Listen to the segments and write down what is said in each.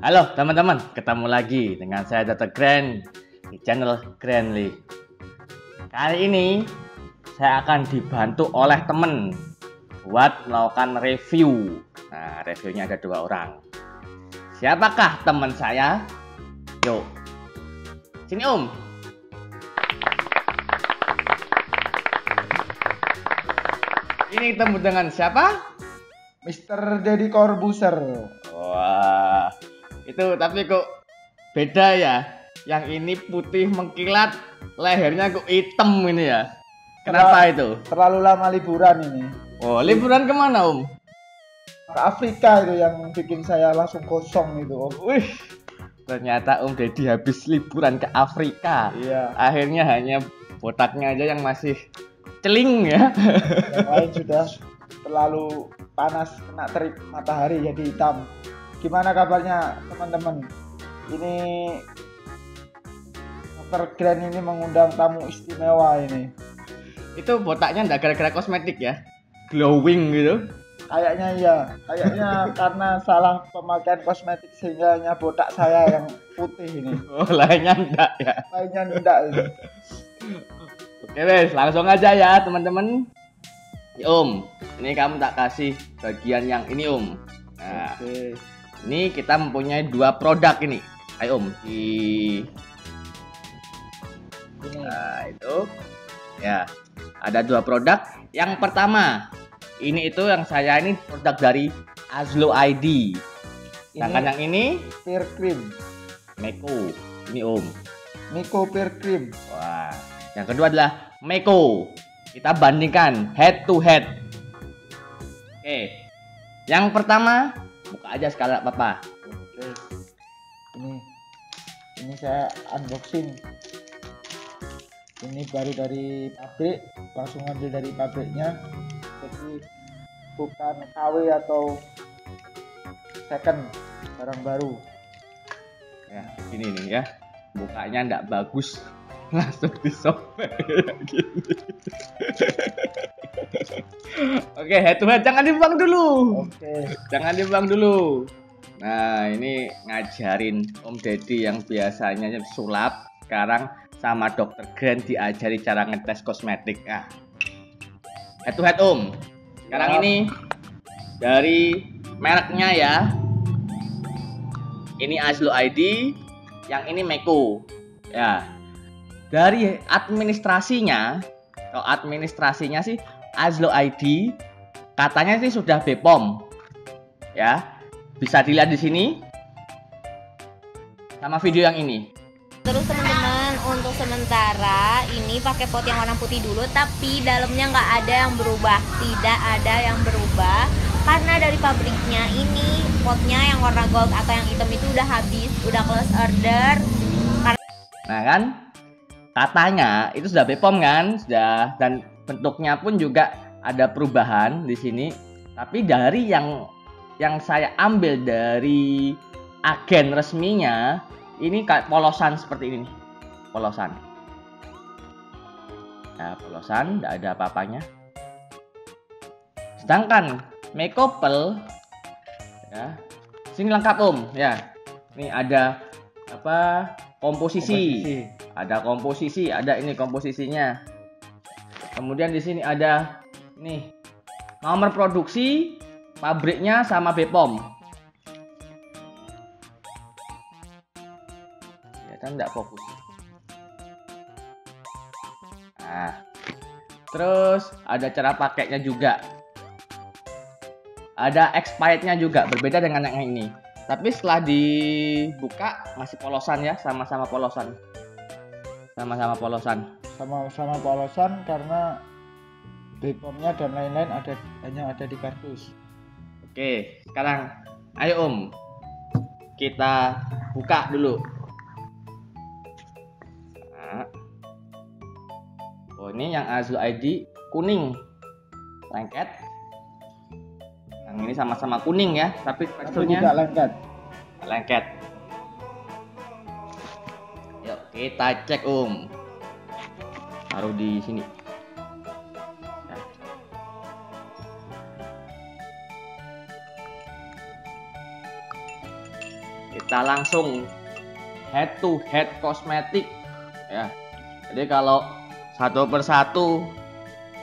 Halo teman-teman, ketemu lagi dengan saya Dr. Grand di channel Grandly. Kali ini saya akan dibantu oleh teman buat melakukan review. Nah, reviewnya ada dua orang. Siapakah teman saya? Yuk, sini Om. Ini ketemu dengan siapa? Mr. Deddy Corbuzier. Itu tapi kok beda ya. Yang ini putih mengkilat, lehernya kok hitam ini ya. Kenapa Terlalu- itu? Terlalu lama liburan ini. Oh, liburan ke mana Om? Ke Afrika itu yang bikin saya langsung kosong itu. Om. Wih, ternyata Om Deddy habis liburan ke Afrika. Iya. Akhirnya hanya botaknya aja yang masih celing ya. Yang lain sudah terlalu panas kena terik matahari jadi hitam. Gimana kabarnya teman-teman? Ini Dr. Grand ini mengundang tamu istimewa ini. itu botaknya enggak gara-gara kosmetik ya. Glowing gitu. Kayaknya iya, kayaknya karena salah pemakaian kosmetik sehingga hanya botak saya yang putih ini. Oh, lainnya enggak ya. Lainnya tidak ini. Oke wes, langsung aja ya teman-teman. Om, ini kamu tak kasih bagian yang ini Om. Nah, Oke. Ini kita mempunyai dua produk ini. Ayo Om, di Ini. nah, itu ya ada dua produk. Yang pertama, ini itu yang saya ini produk dari Azlo ID. Sedangkan Ini yang ini Pear Cream. Meko. Ini Om. Nico Pear Cream. Wah, yang kedua adalah Meko. Kita bandingkan head to head. Oke. Yang pertama, buka aja sekali apa-apa. Oke. Ini ini saya unboxing. Ini baru dari pabrik, langsung ambil dari pabriknya. Jadi bukan KW atau second barang baru. Ya, ini nih ya. Bukanya nggak bagus. Langsung disobek kayak gini. Oke, head to head jangan dibuang dulu. Oke. Jangan dibuang dulu. Nah, ini ngajarin Om Deddy yang biasanya sulap, sekarang sama Dokter Grand diajari cara ngetes kosmetik. Ah. Head to head Om. Sekarang Siap. ini dari mereknya ya. Ini Azlo ID, yang ini Meko. Ya. Dari administrasinya, kalau administrasinya sih Azlo ID katanya sih sudah BPOM. Ya. Bisa dilihat di sini. Sama video yang ini. Terus teman-teman untuk sementara ini pakai pot yang warna putih dulu tapi dalamnya nggak ada yang berubah tidak ada yang berubah karena dari pabriknya ini potnya yang warna gold atau yang hitam itu udah habis udah close order Nah kan, katanya itu sudah BPOM kan, sudah dan bentuknya pun juga ada perubahan di sini. Tapi dari yang yang saya ambil dari agen resminya, ini kayak polosan seperti ini, nih. polosan. Nah, polosan, tidak ada apa-apanya. Sedangkan Mekopel, ya, sini lengkap om, ya. Ini ada apa komposisi Komposisi. ada komposisi, ada ini komposisinya. Kemudian di sini ada nih nomor produksi, pabriknya sama BPOM. Ya kan nggak fokus. Nah, terus ada cara pakainya juga. Ada expirednya juga, berbeda dengan yang ini. Tapi setelah dibuka masih polosan ya, sama-sama polosan. Sama-sama polosan. Sama-sama polosan karena BPOM-nya dan lain-lain ada hanya ada di kardus. Oke, sekarang ayo Om. Kita buka dulu. Nah. Oh, ini yang Azul ID kuning. Lengket. Yang ini sama-sama kuning ya, tapi Tapi teksturnya tidak lengket. lengket. Yuk, kita cek Om. Taruh di sini. Kita langsung head to head kosmetik. Ya. Jadi kalau satu persatu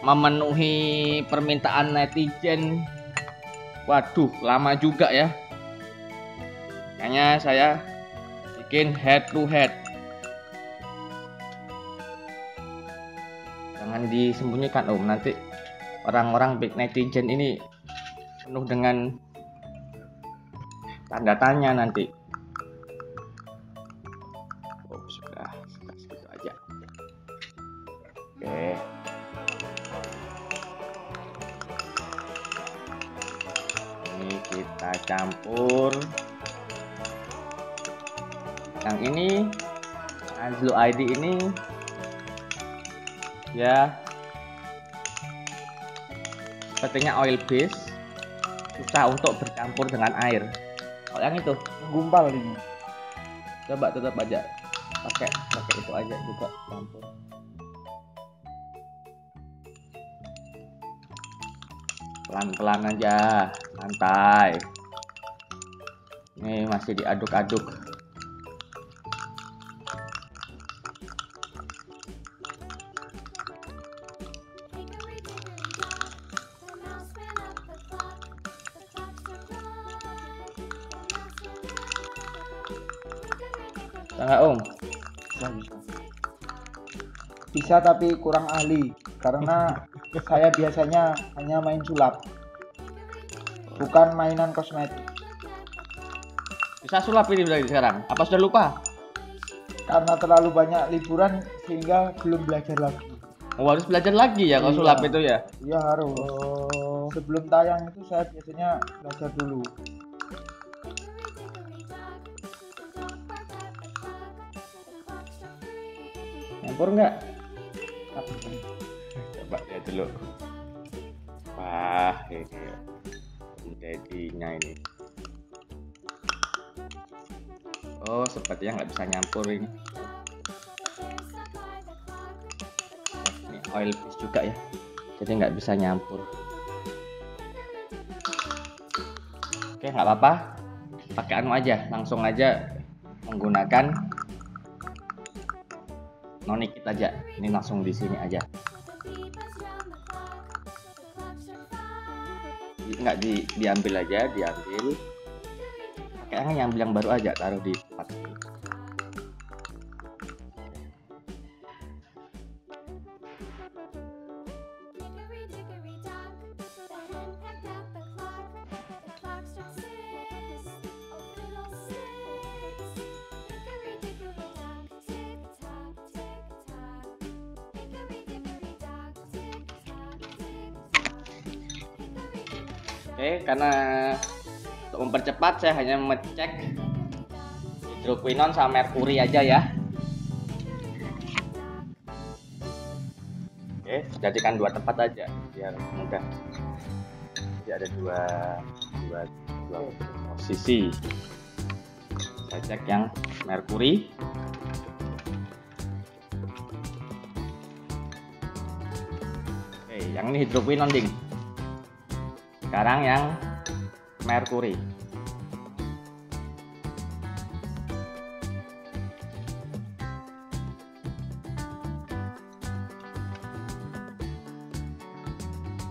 memenuhi permintaan netizen waduh lama juga ya. Makanya saya bikin head to head disembunyikan. Om nanti orang-orang big netizen ini penuh dengan tanda tanya nanti. Oh sudah sudah segitu aja. Oke. Ini kita campur. Yang ini Azlu ID ini ya. Sepertinya oil base. Susah untuk bercampur dengan air. Kalau yang itu. Gumpal ini. coba tetap aja. Pakai pakai itu aja juga campur. Pelan-pelan aja. Santai. Ini masih diaduk-aduk Enggak om Bisa, bisa. Bisa tapi kurang ahli karena saya biasanya hanya main sulap. Bukan mainan kosmetik. bisa sulap ini berarti sekarang apa sudah lupa Karena terlalu banyak liburan sehingga belum belajar lagi. oh, harus belajar lagi ya kalau Iya. sulap itu ya Iya harus. oh Sebelum tayang itu saya biasanya belajar dulu. Nyampur nggak? Coba lihat dulu wah ini jadinya ini. Oh sepertinya nggak bisa nyampur ini. Ini oil base juga ya. Jadi nggak bisa nyampur. Oke nggak apa-apa. Pakai anu aja langsung aja menggunakan nonikit aja. Ini langsung di sini aja. Nggak di, diambil aja diambil. Pakai yang yang baru aja taruh di tempat oke karena untuk mempercepat saya hanya mengecek hidroquinon sama merkuri aja ya. Oke jadikan dua tempat aja biar mudah. Jadi ada dua dua dua posisi. Saya cek yang merkuri. Oke yang ini hidroquinon ding sekarang yang merkuri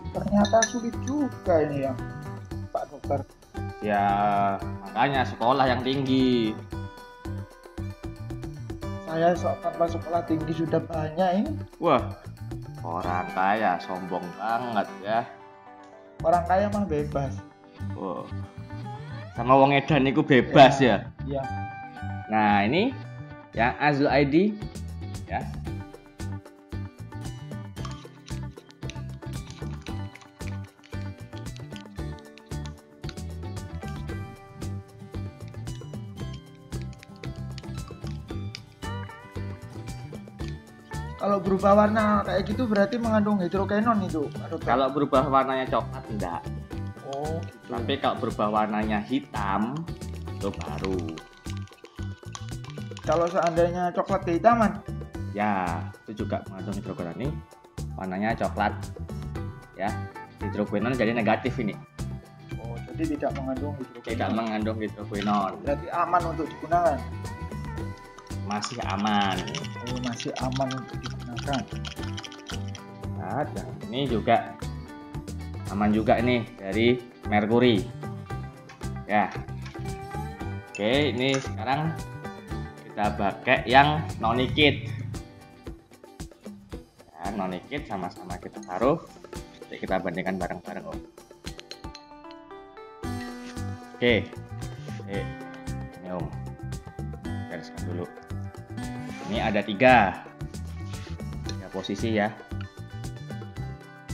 Ternyata sulit juga ini ya, Pak Dokter. ya makanya sekolah yang tinggi Saya sok tanpa sekolah tinggi sudah banyak ini. wah orang kaya sombong banget ya Orang kaya mah bebas. Wah. sama wong edan itu bebas ya Iya. nah ini yang Azul ID ya Kalau berubah warna kayak gitu berarti mengandung hidrokenon itu, kalau berubah warnanya coklat enggak. Oh, gitu. tapi kalau berubah warnanya hitam itu baru. Kalau seandainya coklat kehitaman, ya itu juga mengandung hidroquinone ini warnanya coklat. Ya hidroquinone jadi negatif ini. Oh jadi tidak mengandung hidrogen tidak mengandung hidroquinon berarti aman untuk digunakan masih aman. Oh, masih aman untuk digunakan. Nah, dan ini juga aman juga ini dari merkuri. Ya. Oke ini sekarang kita pakai yang nonikit. Ya, nonikit sama-sama kita taruh. Jadi kita bandingkan bareng-bareng om oke oke ini ada tiga. Tiga posisi ya.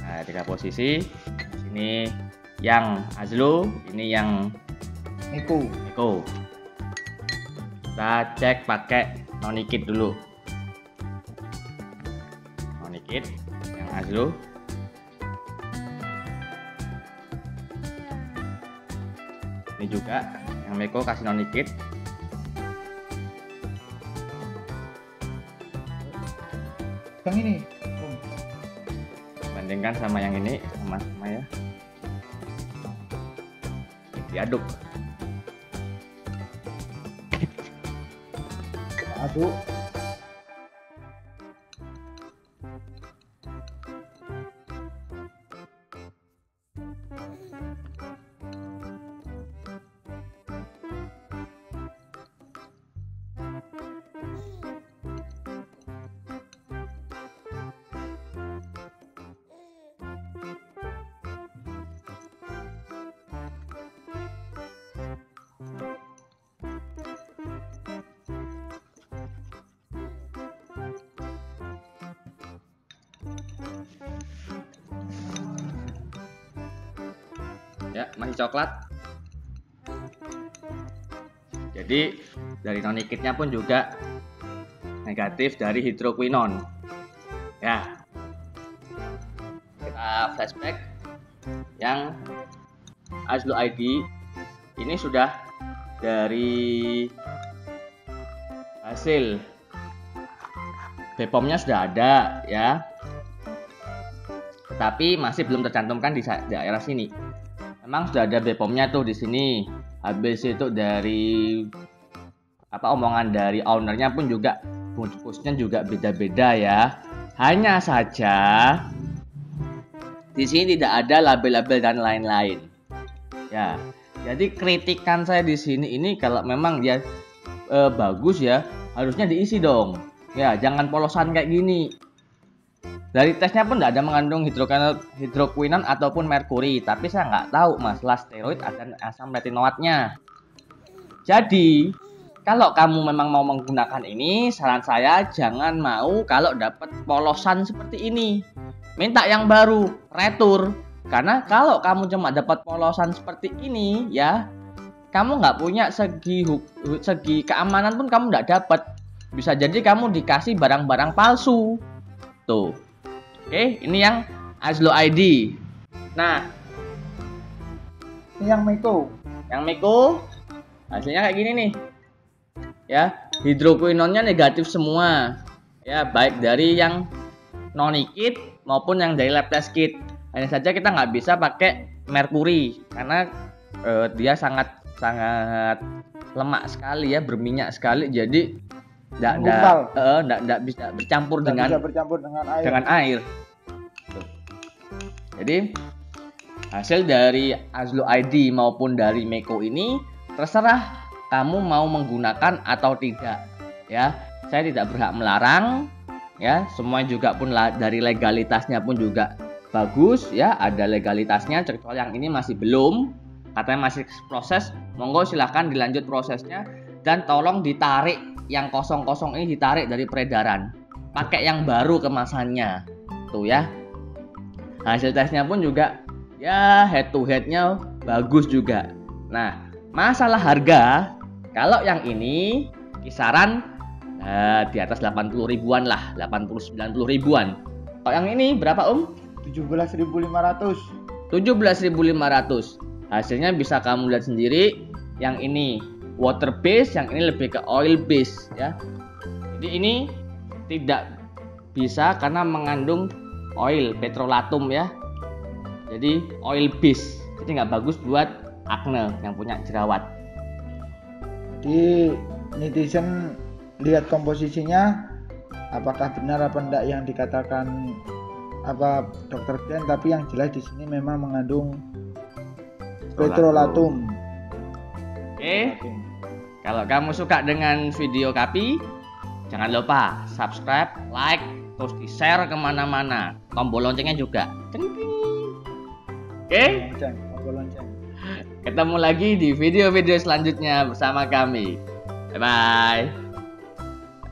Nah tiga posisi. Ini yang Azlu ini yang Niko Eko. Kita cek pakai nonikit dulu. Nonikit yang Azlu. Ini juga yang Meko kasih nonikit yang ini. Bandingkan sama yang ini sama-sama ya. Diaduk. Aduk ya masih coklat. Jadi dari nonikitnya pun juga negatif dari hidroquinon. Ya. Kita flashback yang Azlu ID ini sudah dari hasil BPOM-nya sudah ada ya tetapi masih belum tercantumkan di daerah sini memang sudah ada BPOM-nya tuh di sini. Habis itu dari apa omongan dari ownernya pun juga bungkusnya juga beda-beda ya. Hanya saja di sini tidak ada label-label dan lain-lain. Ya. Jadi kritikan saya di sini ini kalau memang dia eh, bagus ya, harusnya diisi dong. Ya, jangan polosan kayak gini. Dari tesnya pun tidak ada mengandung hidroquinon ataupun merkuri, tapi saya nggak tahu masalah steroid dan asam retinoatnya. Jadi, kalau kamu memang mau menggunakan ini, saran saya jangan mau kalau dapat polosan seperti ini. Minta yang baru, retur. Karena kalau kamu cuma dapat polosan seperti ini, ya, kamu nggak punya segi segi keamanan pun kamu nggak dapat. Bisa jadi kamu dikasih barang-barang palsu. Tuh. Oke, ini yang Azlo ID. Nah, ini yang Miko yang Miko hasilnya kayak gini nih. Ya, hidroquinonnya negatif semua. Ya, baik dari yang nonikit maupun yang dari lab test kit. Hanya saja kita nggak bisa pakai merkuri karena eh, dia sangat sangat lemak sekali ya, berminyak sekali. Jadi nggak nggak Menggumpal. eh, nggak nggak bisa bercampur Tidak dengan bisa bercampur dengan air dengan air. Tuh. Jadi hasil dari Azlo ID maupun dari Meko ini terserah kamu mau menggunakan atau tidak ya. Saya tidak berhak melarang ya. Semua juga pun dari legalitasnya pun juga bagus ya, ada legalitasnya kecuali yang ini masih belum katanya masih proses monggo silahkan dilanjut prosesnya dan tolong ditarik yang kosong-kosong ini ditarik dari peredaran. Pakai yang baru kemasannya. Tuh ya. Hasil tesnya pun juga ya head to headnya bagus juga. Nah masalah harga kalau yang ini kisaran eh, di atas 80 ribuan lah 80 90 ribuan. Kalau yang ini berapa om? 17.500 17.500 hasilnya bisa kamu lihat sendiri yang ini water base yang ini lebih ke oil base ya. Jadi ini tidak bisa karena mengandung oil petrolatum ya. Jadi oil base. Jadi nggak bagus buat akne yang punya jerawat. Jadi netizen lihat komposisinya apakah benar apa enggak yang dikatakan apa dokter Glenn tapi yang jelas di sini memang mengandung petrolatum. Oke, kalau kamu suka dengan video Kapi, jangan lupa subscribe, like, terus di share ke mana-mana. Tombol loncengnya juga. Oke, Lonceng, lonceng? ketemu lagi di video-video selanjutnya bersama kami. Bye bye.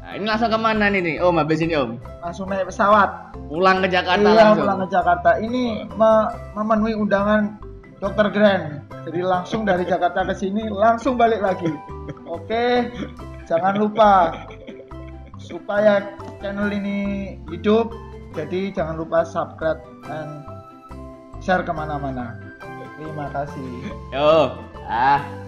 Nah, ini langsung ke mana nih nih? Om habis ini Om. Langsung naik pesawat. Pulang ke Jakarta iya, langsung. pulang ke Jakarta. Ini me- memenuhi undangan Dokter Grand. Jadi langsung dari Jakarta ke sini, langsung balik lagi. Oke, jangan lupa supaya channel ini hidup. Jadi jangan lupa subscribe dan share ke mana-mana. Terima kasih. Yo, ah.